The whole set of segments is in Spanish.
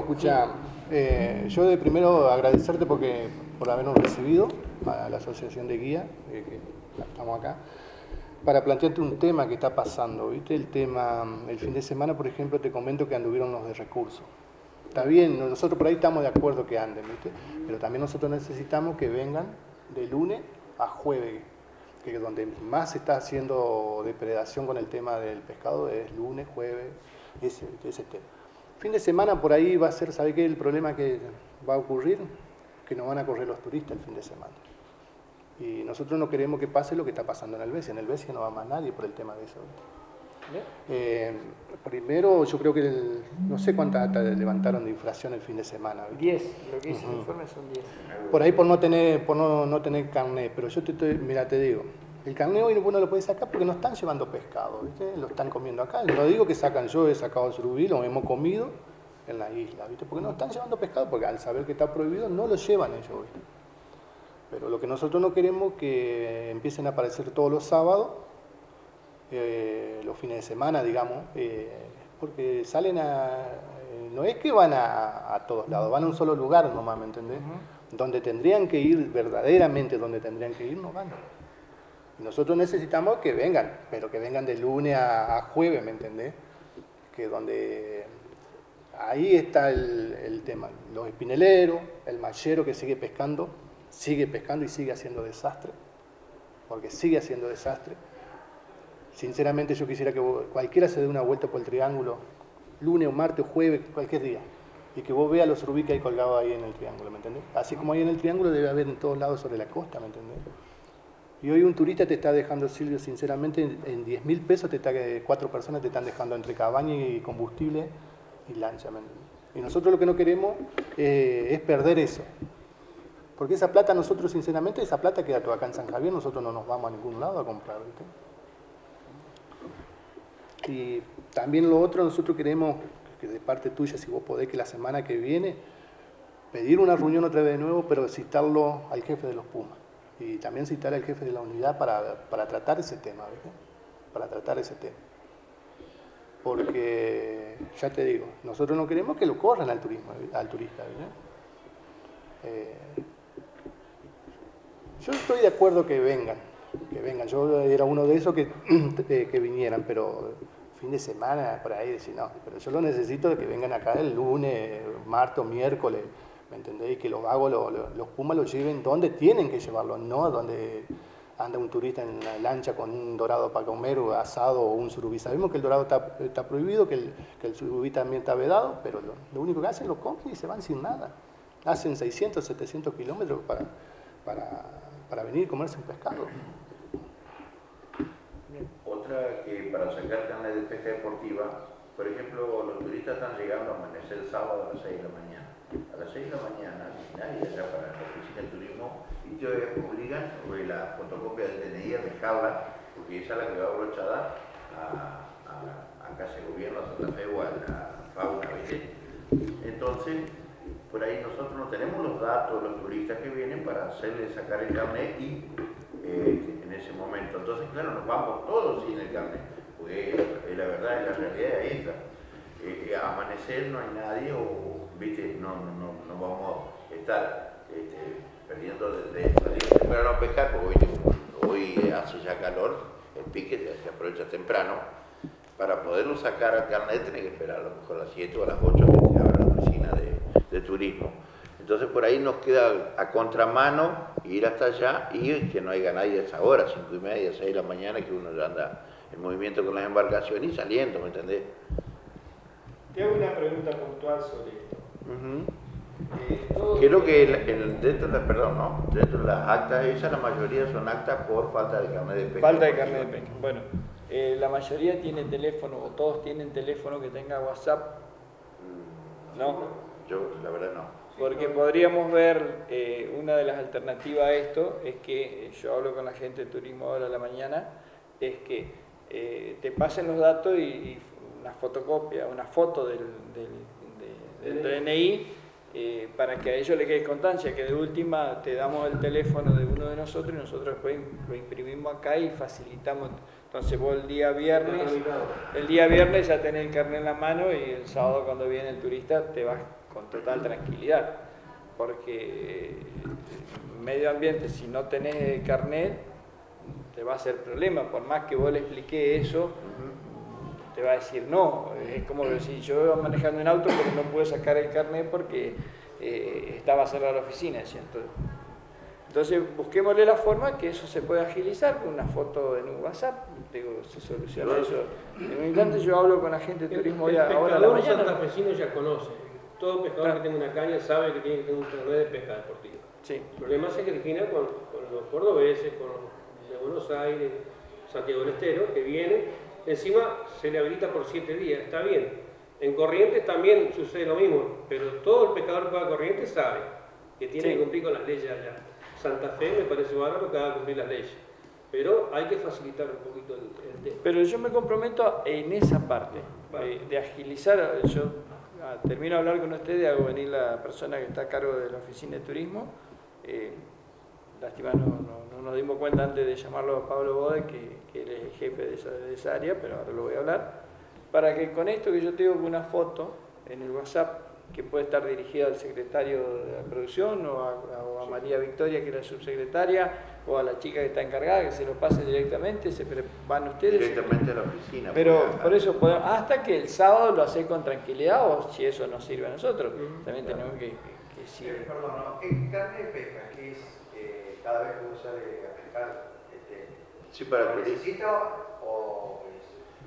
Escucha, eh, yo primero agradecerte porque por habernos recibido a la Asociación de Guía, eh, que estamos acá, para plantearte un tema que está pasando, ¿viste? El tema, el fin de semana, por ejemplo, te comento que anduvieron los de recursos. Está bien, nosotros por ahí estamos de acuerdo que anden, ¿viste? Pero también nosotros necesitamos que vengan de lunes a jueves, que es donde más se está haciendo depredación con el tema del pescado, es lunes, jueves, ese, ese tema. Fin de semana por ahí va a ser, ¿sabe qué? El problema que va a ocurrir, que no van a correr los turistas el fin de semana. Y nosotros no queremos que pase lo que está pasando en el BESI. En el BESI no va más nadie por el tema de eso. Eh, primero, yo creo que no sé cuántas levantaron de inflación el fin de semana. 10, lo que dice el informe son 10. Por ahí por no tener, por no, no tener carnet, pero yo te estoy, mira, te digo, el carnet hoy no lo puede sacar porque no están llevando pescado, ¿viste? lo están comiendo acá. No digo que sacan, yo he sacado el surubí, lo hemos comido en la isla, ¿viste? porque no están llevando pescado, porque al saber que está prohibido no lo llevan ellos. ¿viste? Pero lo que nosotros no queremos es que empiecen a aparecer todos los sábados, eh, los fines de semana, digamos, eh, porque salen a... Eh, no es que van a, todos lados, van a un solo lugar nomás, ¿me entendés? Donde tendrían que ir, verdaderamente donde tendrían que ir, no van. Nosotros necesitamos que vengan, pero que vengan de lunes a, jueves, ¿me entendés? Que donde ahí está el, tema. Los espineleros, el machero que sigue pescando, sigue pescando y sigue haciendo desastre, porque sigue haciendo desastre. Sinceramente yo quisiera que cualquiera se dé una vuelta por el triángulo, lunes o martes o jueves, cualquier día, y que vos veas los rubí que hay colgados ahí en el triángulo, ¿me entendés? Así como hay en el triángulo debe haber en todos lados sobre la costa, ¿me entendés? Y hoy un turista te está dejando, Silvio, sinceramente, en 10 mil pesos, te está, cuatro personas te están dejando entre cabaña y combustible y lancha. Y nosotros lo que no queremos eh, es perder eso. Porque esa plata, nosotros, sinceramente, esa plata queda toda acá en San Javier, nosotros no nos vamos a ningún lado a comprar. Y también lo otro, nosotros queremos que de parte tuya, si vos podés, que la semana que viene, pedir una reunión otra vez de nuevo, pero citarlo al jefe de los Pumas y también citar al jefe de la unidad para, para tratar ese tema, para tratar ese tema. Porque, ya te digo, nosotros no queremos que lo corran al, turismo, al turista. Eh, yo estoy de acuerdo que vengan, que vengan. Yo era uno de esos que, que vinieran, pero fin de semana, por ahí, decir, no, pero yo lo necesito de que vengan acá el lunes, martes, miércoles, ¿me entendéis? Que los vagos, los, pumas los lleven donde tienen que llevarlo, no donde anda un turista en una lancha con un dorado para comer o asado o un surubí. Sabemos que el dorado está, prohibido, que el, surubí también está vedado, pero lo, único que hacen lo comen y se van sin nada. Hacen 600, 700 kilómetros para, para, para venir y comerse un pescado. Otra que para sacar carne de pesca deportiva, por ejemplo, los turistas están llegando a amanecer el sábado a las 6 de la mañana a las 6 de la mañana, nadie allá para la oficina de turismo, y te obligan, sobre la fotocopia del DNI, a dejarla, porque esa es la que va abrochada a, a, a Casa de Gobierno, a Santa Fe o a la fauna, ¿viste? Entonces, por ahí nosotros no tenemos los datos de los turistas que vienen para hacerles sacar el carnet y eh, en ese momento. Entonces, claro, nos vamos todos sin el carnet, porque la verdad, la realidad es esta. Eh, eh, amanecer no hay nadie o ¿viste? No, no, no vamos a estar este, perdiendo de, salir temprano a pescar, porque hoy, hace ya calor, el pique se aprovecha temprano. Para poderlo sacar al carnet tiene que esperar a lo mejor a las 7 o a las 8 que se abra la oficina de, turismo. Entonces por ahí nos queda a contramano ir hasta allá y que no haya nadie a esa hora, 5 y media, 6 de la mañana, que uno ya anda en movimiento con las embarcaciones y saliendo, ¿me entendés? Te hago una pregunta puntual sobre esto. Creo que dentro, de, perdón, ¿no? dentro de las actas esas, la mayoría son actas por falta de carnet de pesca. Falta de carnet de pesca. Bueno, eh, la mayoría tiene teléfono, o todos tienen teléfono que tenga WhatsApp. Mm, ¿No? Yo, la verdad, no. Porque podríamos ver, eh, una de las alternativas a esto es que, eh, yo hablo con la gente de turismo ahora a la mañana, es que te pasen los datos y, una fotocopia, una foto del el DNI eh, para que a ellos le quede constancia, que de última te damos el teléfono de uno de nosotros y nosotros después lo imprimimos acá y facilitamos. Entonces vos el día viernes, el día viernes ya tenés el carnet en la mano y el sábado cuando viene el turista te vas con total tranquilidad, porque medio ambiente si no tenés carnet te va a hacer problema, por más que vos le explique eso, te va a decir no. Es como si yo iba manejando un auto pero no pude sacar el carnet porque eh, estaba cerrada la oficina. Entonces, entonces busquémosle la forma que eso se pueda agilizar con una foto en un WhatsApp. Digo, se soluciona eso. En un instante yo hablo con la gente de turismo el, ahora a la mañana. santafesino ya conoce. Todo pescador que tenga una caña sabe que tiene que tener un carnet de pesca deportiva. Sí. El problema se origina con, con los cordobeses, con los de Buenos Aires, Santiago del Estero, que vienen Encima se le habilita por siete días, está bien. En Corrientes también sucede lo mismo, pero todo el pescador que va a Corrientes sabe que tiene que cumplir con las leyes allá. Santa Fe me parece bárbaro que va a cumplir las leyes, pero hay que facilitar un poquito el, tema. Pero yo me comprometo en esa parte, eh, de agilizar, yo ah, termino de hablar con ustedes, hago venir la persona que está a cargo de la oficina de turismo, eh, lástima no, nos dimos cuenta antes de llamarlo a Pablo Bode, que, que él es el jefe de esa, área, pero ahora lo voy a hablar, para que con esto que yo tengo una foto en el WhatsApp que puede estar dirigida al secretario de la producción o a, María Victoria, que es la subsecretaria, o a la chica que está encargada, que se lo pase directamente, se van ustedes. Directamente a la oficina. Pero por eso podemos, hasta que el sábado lo hace con tranquilidad, o si eso nos sirve a nosotros, también tenemos que, que, eh, perdón, ¿no? carne de pesca, que es cada vez que uno sale a pescar, este, sí, para ¿lo necesita o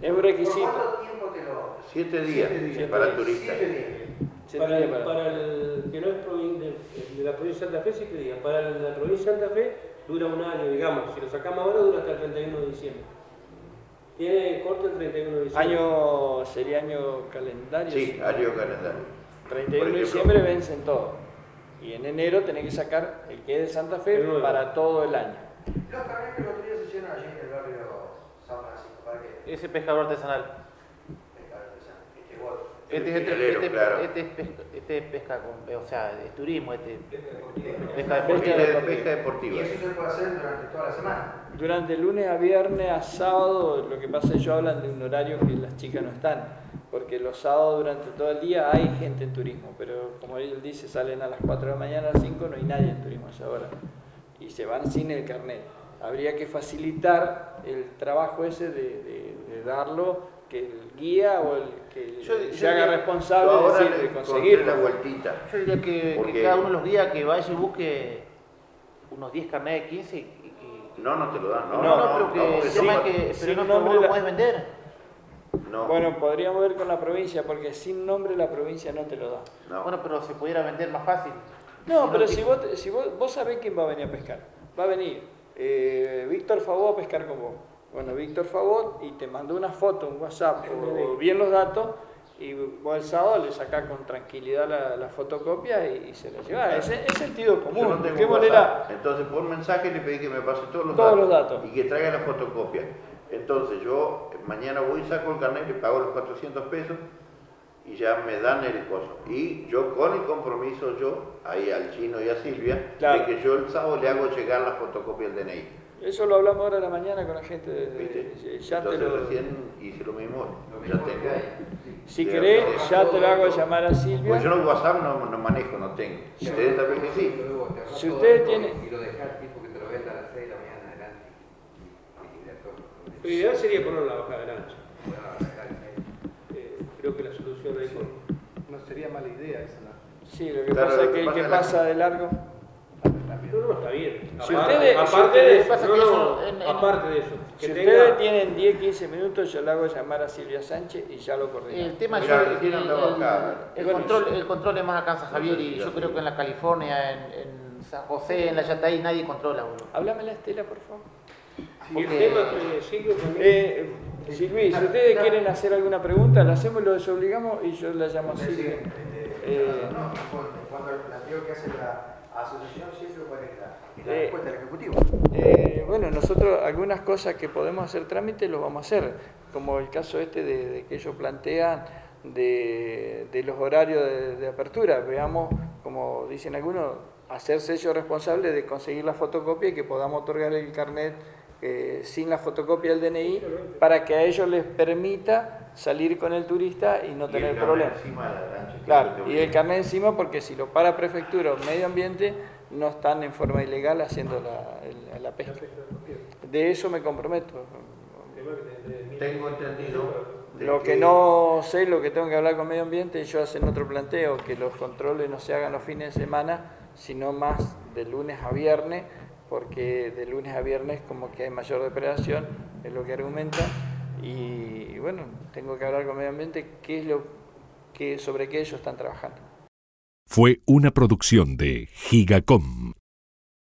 es, es un requisito? ¿Por cuánto tiempo te lo...? Siete días, Siete días para el turista. Siete días. Para el, para el, que no es de, de, la provincia de Santa Fe, siete días. Para la provincia de Santa Fe dura un año, digamos. Si lo sacamos ahora, dura hasta el 31 de diciembre. Tiene corte el 31 de diciembre. Año, sería año calendario. Sí, año calendario. 31 de diciembre vencen todo. Y en enero tenés que sacar el que es de Santa Fe para todo el año. Los carnes que los otro día se hicieron allí en el barrio San Francisco, ¿para qué? Ese pescador artesanal. Este es otro. Este, este, este, claro. este, es pesca, este es pesca con, o sea, es turismo, este pesca deportiva. Pesca, pesca deportiva. Y eso se puede hacer durante toda la semana. Durante lunes a viernes a sábado, lo que pasa es que ellos hablan de un horario que las chicas no están porque los sábados durante todo el día hay gente en turismo, pero como él dice, salen a las 4 de la mañana, a las 5, no hay nadie en turismo a esa hora, y se van sin el carnet. Habría que facilitar el trabajo ese de, darlo, que el guía o el que se haga responsable de, de conseguir la vueltita. Yo diría que, cada uno de los días que vaya y busque unos 10 carnets de 15 y, no, no te lo dan. No, no, no, pero que es que pero no, lo puedes vender. Bueno, podríamos ver con la provincia, porque sin nombre la provincia no te lo da. Bueno, pero se pudiera vender más fácil. No, pero si, vos, si vos, vos, sabés quién va a venir a pescar. Va a venir eh, Víctor Favó a pescar con vos. Bueno, Víctor Favó y te mandó una foto, un WhatsApp, o, bien los datos, y vos el sábado le sacás con tranquilidad la, fotocopia y, se la llevás. Es, es, sentido común. Entonces, por mensaje le pedí que me pase todos los todos datos. Los datos. Y que traiga la fotocopia. Entonces yo mañana voy y saco el carnet, le pago los 400 pesos y ya me dan el costo. Y yo con el compromiso yo, ahí al chino y a Silvia, de que yo el sábado le hago llegar la fotocopia del DNI. Eso lo hablamos ahora en la mañana con la gente de, ya Entonces te lo... recién hice lo mismo, ya tengo. Si querés, ya te lo hago llamar a Silvia. Pues yo no WhatsApp no, no manejo, no tengo. Ustedes también que sí. Si ustedes tienen... Y lo dejar tipo que te lo venda a las 6 de la mañana. Lo ideal sería poner la baja de ancho. Eh, creo que la solución ahí con... No sería mala idea esa. ¿no? Sí, lo que pasa es que el que pasa de largo... No, no, está bien. Si ustedes, aparte, de eso, aparte de eso, si ustedes tienen 10, 15 minutos, yo le hago llamar a Silvia Sánchez y ya lo coordino. El tema es el, el, control, el control es más acá en San Javier y yo creo que en la California, en, en San José, en la Yataí, nadie controla. Boludo. Háblame la Estela, por favor. El tema sigue también... Eh, Silvi, si ustedes quieren hacer alguna pregunta, la hacemos, lo desobligamos y yo la llamo a Silvia. Eh, no, cuando la que hace la asociación siempre cuál es la, la respuesta del Ejecutivo. Eh, bueno, nosotros algunas cosas que podemos hacer trámite lo vamos a hacer, como el caso este de, que ellos plantean de, los horarios de, apertura. Veamos como dicen algunos, hacerse ellos responsables de conseguir la fotocopia y que podamos otorgar el carnet eh, sin la fotocopia del DNI para que a ellos les permita salir con el turista y no tener problemas. Claro, y el carnet encima porque si lo para prefectura o medio ambiente no están en forma ilegal haciendo la, la pesca. De eso me comprometo. Tengo entendido lo que no sé, lo que tengo que hablar con medio ambiente, yo hacen otro planteo, que los controles no se hagan los fines de semana, sino más de lunes a viernes, porque de lunes a viernes como que hay mayor depredación, es lo que argumenta, y, bueno, tengo que hablar con medio ambiente qué es lo que sobre qué ellos están trabajando. Fue una producción de Gigacom